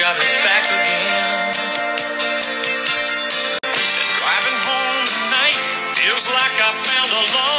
got us back again. And driving home tonight feels like I found a love.